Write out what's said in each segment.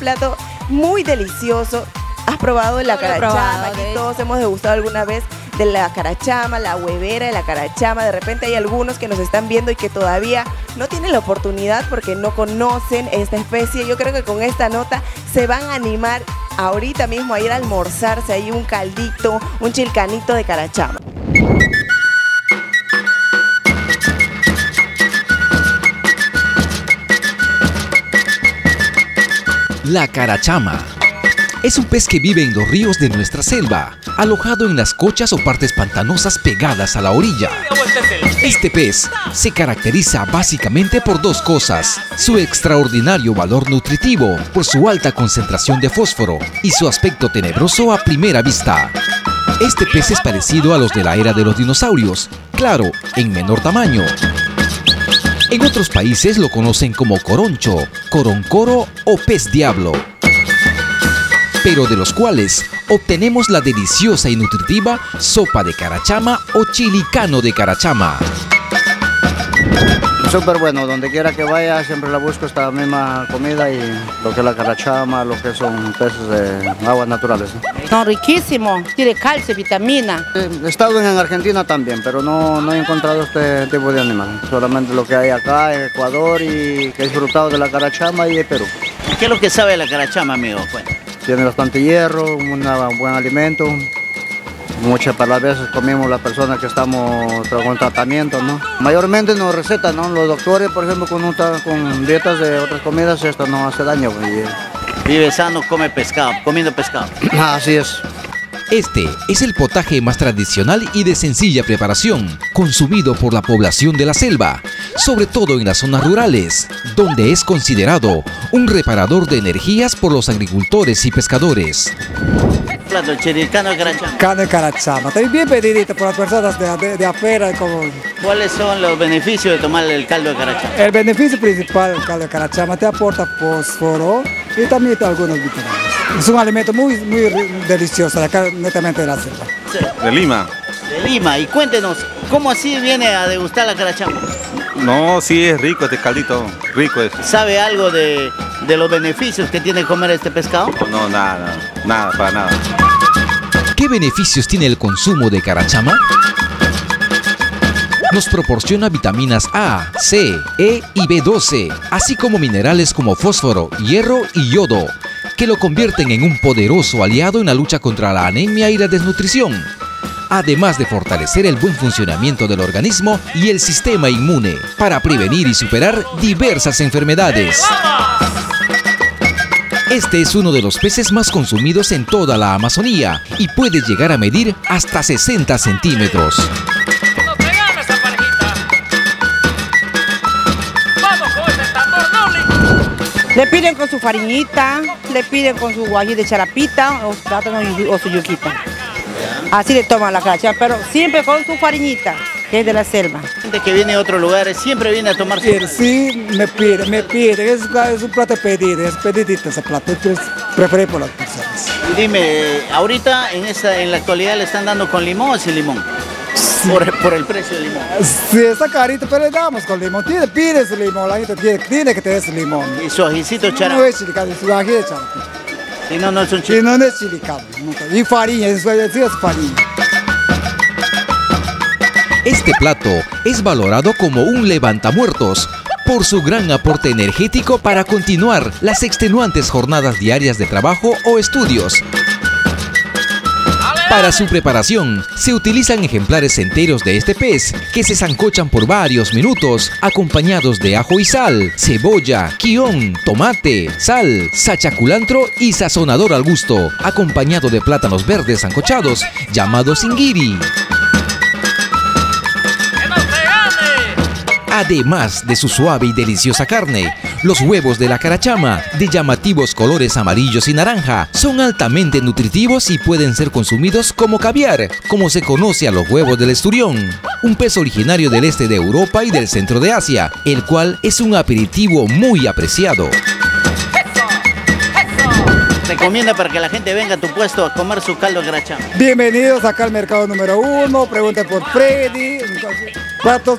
plato muy delicioso. ¿Has probado la No carachama? Aquí todos hemos degustado alguna vez de la carachama, la huevera de la carachama. De repente hay algunos que nos están viendo y que todavía no tienen la oportunidad porque no conocen esta especie. Yo creo que con esta nota se van a animar ahorita mismo a ir a almorzarse ahí un caldito, un chilcanito de carachama. La carachama. Es un pez que vive en los ríos de nuestra selva, alojado en las cochas o partes pantanosas pegadas a la orilla. Este pez se caracteriza básicamente por dos cosas, su extraordinario valor nutritivo por su alta concentración de fósforo y su aspecto tenebroso a primera vista. Este pez es parecido a los de la era de los dinosaurios, claro, en menor tamaño. En otros países lo conocen como coroncho, coroncoro o pez diablo, pero de los cuales obtenemos la deliciosa y nutritiva sopa de carachama o chilicano de carachama. Súper bueno, donde quiera que vaya siempre la busco esta misma comida y lo que es la carachama, lo que son peces de aguas naturales. Son riquísimos, tiene calcio, vitamina. He estado en Argentina también, pero no, no he encontrado este tipo de animal. Solamente lo que hay acá en Ecuador y que he disfrutado de la carachama y de Perú. ¿Qué es lo que sabe la carachama, amigo? Cuenta. Tiene bastante hierro, un buen alimento. Muchas para las veces comemos las personas que estamos con tratamiento, ¿no? Mayormente nos recetan, ¿no? Los doctores, por ejemplo, con, otra- con dietas de otras comidas, esto no hace daño. y- Vive sano, come pescado, comiendo pescado. así es. Este es el potaje más tradicional y de sencilla preparación, consumido por la población de la selva, sobre todo en las zonas rurales, donde es considerado un reparador de energías por los agricultores y pescadores. Plato chiricano de carachama. Carne carachama. Está bien pedidita por las personas de, de, de afuera. Como ¿Cuáles son los beneficios de tomar el caldo de carachama? el beneficio principal del caldo de carachama te aporta fósforo y también te algunos vitaminas. Es un alimento muy, muy delicioso, de acá netamente de la selva. De Lima. De Lima. Y cuéntenos, ¿cómo así viene a degustar la carachama? No, sí es rico este caldito, rico es. ¿Sabe algo de, de los beneficios que tiene comer este pescado? No, nada, nada, para nada. ¿Qué beneficios tiene el consumo de carachama? Nos proporciona vitaminas A, C, E y B12, así como minerales como fósforo, hierro y yodo, que lo convierten en un poderoso aliado en la lucha contra la anemia y la desnutrición, además de fortalecer el buen funcionamiento del organismo y el sistema inmune, para prevenir y superar diversas enfermedades. Este es uno de los peces más consumidos en toda la Amazonía y puede llegar a medir hasta 60 centímetros. Le piden con su farinita, le piden con su guají de charapita o plátano y- o su yuquita. Así le toman la carachama, pero siempre con su farinita, que es de la selva. Gente que viene de otros lugares siempre viene a tomar su sí, me pide, me pide. Es, es un plato pedido, es pedidito ese plato. Es preferido por las personas. Y dime, ahorita en esta, en la actualidad le están dando con limón o sin limón? Por, por el precio del limón. Sí, está carito, pero le damos con limón. Tiene, pide su limón, la gente tiene, tiene que tener limón. Y su ajicito No es su de charapita. Si no, no es un Y no es farina, es, es, es farina. Este plato es valorado como un levantamuertos por su gran aporte energético para continuar las extenuantes jornadas diarias de trabajo o estudios. Para su preparación, se utilizan ejemplares enteros de este pez que se zancochan por varios minutos, acompañados de ajo y sal, cebolla, quión, tomate, sal, sachaculantro y sazonador al gusto, acompañado de plátanos verdes zancochados, llamados ingiri. Además de su suave y deliciosa carne, los huevos de la carachama, de llamativos colores amarillos y naranja, son altamente nutritivos y pueden ser consumidos como caviar, como se conoce a los huevos del esturión, un pez originario del este de Europa y del centro de Asia, el cual es un aperitivo muy apreciado. Recomienda para que la gente venga a tu puesto a comer su caldo de carachama. Bienvenidos acá al mercado número uno. Pregunta por Freddy. Platos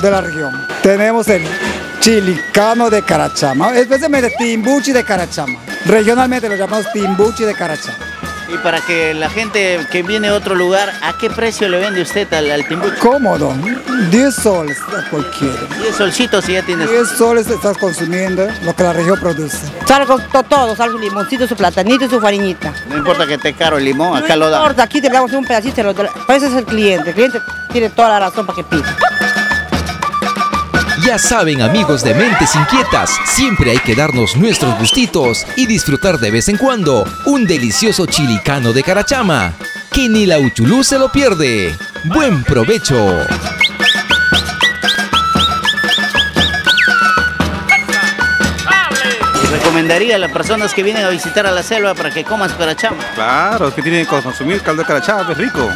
de la región. Tenemos el chilicano de carachama, especialmente timbuchi de carachama. Regionalmente lo llamamos timbuchi de Carachama. Y para que la gente que viene de otro lugar, ¿a qué precio le vende usted al, al timbuchi? Cómodo, 10 soles a cualquiera. 10 solcitos y ya tienes. 10 soles estás consumiendo lo que la región produce. Sale con to- todo, sale su limoncito, su platanito y su farinita. No importa que esté caro el limón, acá no lo da. importa, aquí te damos un pedacito, pues ese es el cliente. El cliente tiene toda la razón para que pida. Ya saben amigos de Mentes Inquietas, siempre hay que darnos nuestros gustitos y disfrutar de vez en cuando un delicioso chilicano de carachama. Que ni la uchulú se lo pierde. ¡Buen provecho! Recomendaría a las personas que vienen a visitar a la selva para que coman su carachama. Claro, es que tienen que consumir caldo de carachama, es rico.